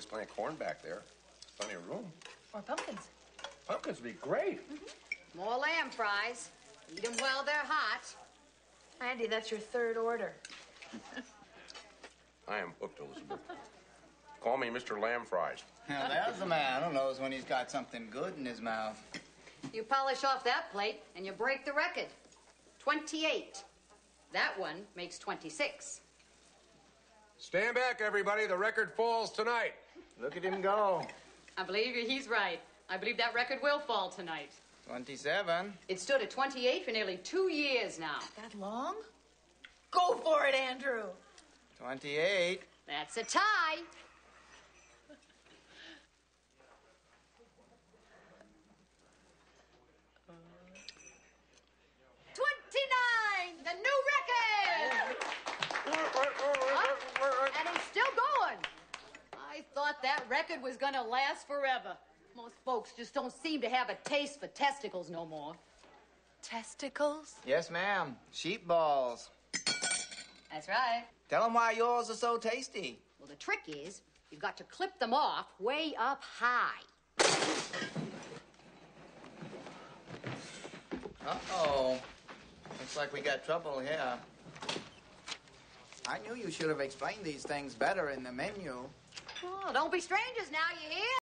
There's plenty of corn back there. Plenty of room. Or pumpkins. Pumpkins would be great. Mm-hmm. More lamb fries. Eat 'em while they're hot. Andy, that's your third order. I am hooked, Elizabeth. Call me Mr. Lamb Fries. Now, there's a man who knows when he's got something good in his mouth. You polish off that plate and you break the record. 28. That one makes 26. Stand back, everybody. The record falls tonight. Look at him go. I believe he's right. I believe that record will fall tonight. 27. It stood at 28 for nearly two years now. That long? Go for it, Andrew. 28. That's a tie. Twenty-nine, the new record, and it's still going. I thought that record was gonna last forever. Most folks just don't seem to have a taste for testicles no more. Testicles? Yes, ma'am. Sheep balls. That's right. Tell them why yours are so tasty. Well, the trick is you've got to clip them off way up high. Uh-oh. Looks like we got trouble here. I knew you should have explained these things better in the menu. Oh, don't be strangers now, you hear?